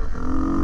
Mm-hmm.